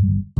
Bye.